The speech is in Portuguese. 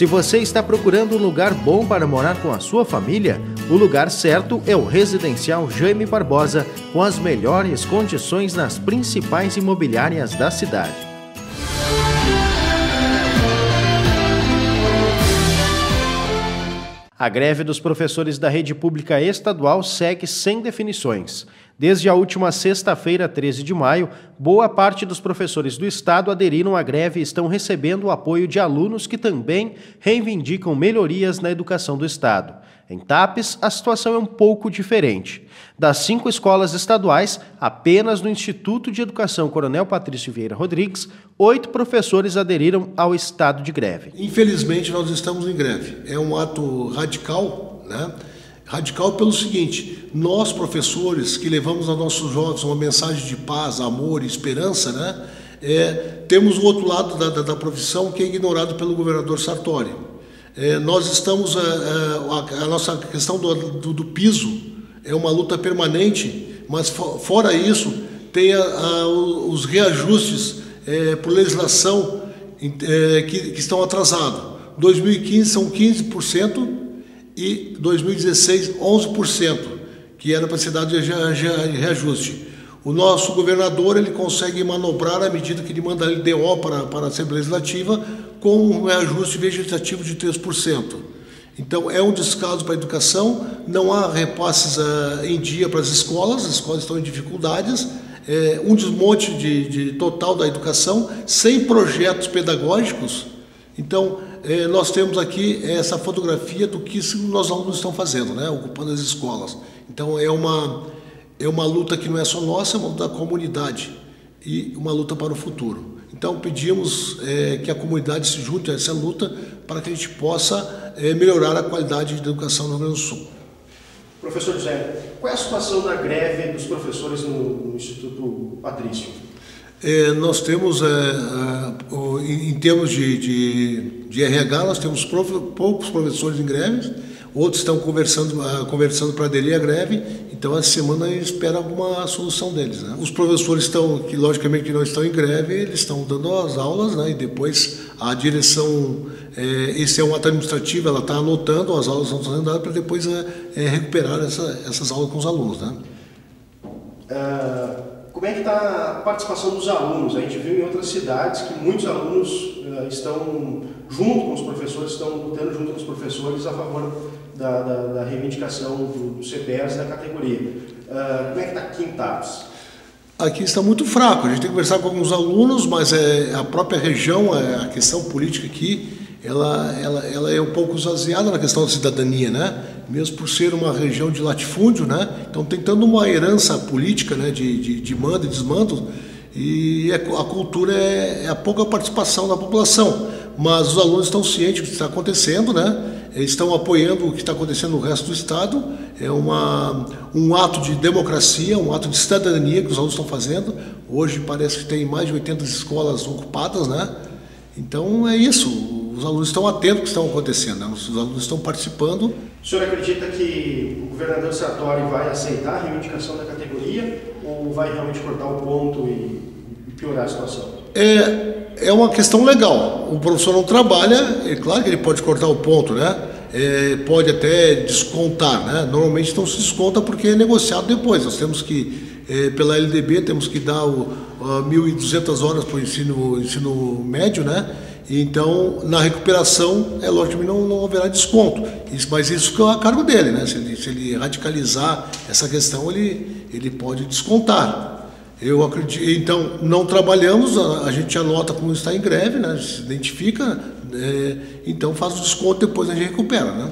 Se você está procurando um lugar bom para morar com a sua família, o lugar certo é o Residencial Jaime Barbosa, com as melhores condições nas principais imobiliárias da cidade. A greve dos professores da rede pública estadual segue sem definições. Desde a última sexta-feira, 13 de maio, boa parte dos professores do estado aderiram à greve e estão recebendo o apoio de alunos que também reivindicam melhorias na educação do estado. Em TAPES, a situação é um pouco diferente. Das cinco escolas estaduais, apenas no Instituto de Educação Coronel Patrício Vieira Rodrigues, oito professores aderiram ao estado de greve. Infelizmente, nós estamos em greve. É um ato radical, né? Radical pelo seguinte: nós, professores, que levamos aos nossos jovens uma mensagem de paz, amor e esperança, né? É, temos o outro lado da, da, da profissão que é ignorado pelo governador Sartori nós estamos, a, é, é, a, a, nossa questão do, do, do, piso é uma luta permanente, mas fora isso, tem a, os reajustes é, por legislação é, que, que, estão atrasados. 2015 são 15% e 2016 11%, que era para ser dado de reajuste. O nosso governador ele consegue manobrar à medida que ele manda a LDO para, para a Assembleia Legislativa com um reajuste vegetativo de 3%. Então, é um descaso para a educação, não há repasses uh, em dia para as escolas, as escolas estão em dificuldades, é, um desmonte de, de, total da educação, sem projetos pedagógicos. Então, é, nós temos aqui essa fotografia do que os nossos alunos estão fazendo, né, ocupando as escolas. Então, é uma, é uma luta que não é só nossa, é uma luta da comunidade e uma luta para o futuro. Então pedimos é, que a comunidade se junte a essa luta para que a gente possa é, melhorar a qualidade de educação no Rio Grande do Sul. Professor José, qual é a situação da greve dos professores no, no Instituto Patrício? É, nós temos, é, em termos de, de, de, RH, nós temos prof, poucos professores em greve, outros estão conversando, uh, conversando para aderir à greve, então essa semana espera alguma solução deles. Né? Os professores estão, que logicamente que não estão em greve, eles estão dando as aulas, né? e depois a direção, é, esse é um ato administrativo, ela está anotando, as aulas estão sendo dadas para depois é, é, recuperar essa, essas aulas com os alunos. Né? Uh, como é que está a participação dos alunos? A gente viu em outras cidades que muitos alunos uh, estão junto com os professores, estão lutando junto com os professores a favor da, da, da reivindicação do, do CPS da categoria. Uh, como é que está TAPS? Aqui está muito fraco. A gente tem que conversar com alguns alunos, mas é a própria região, é, a questão política aqui, ela, ela, ela é um pouco esvaziada na questão da cidadania, né? Mesmo por ser uma região de latifúndio, né? Então tentando uma herança política, né? De, de, de mando e desmando, e é, a cultura é, é a pouca participação da população. Mas os alunos estão cientes do que está acontecendo, né? Estão apoiando o que está acontecendo no resto do Estado. É uma, um ato de democracia, um ato de cidadania que os alunos estão fazendo. Hoje parece que tem mais de 80 escolas ocupadas, né? Então é isso. Os alunos estão atentos ao que está acontecendo, né? os alunos estão participando. O senhor acredita que o governador Sartori vai aceitar a reivindicação da categoria ou vai realmente cortar o ponto e piorar a situação? É, é uma questão legal. O professor não trabalha, é claro que ele pode cortar o ponto, né? É, pode até descontar, né? Normalmente não se desconta porque é negociado depois. Nós temos que, é, pela LDB, temos que dar o, 1.200 horas para o ensino, ensino médio, né? Então, na recuperação, é lógico que não, não haverá desconto. Mas isso é a cargo dele, né? Se ele, se ele radicalizar essa questão, ele, ele pode descontar. Eu acredito, então não trabalhamos, a, a, gente anota como está em greve, né? se identifica, é, então faz o desconto depois a gente recupera, né?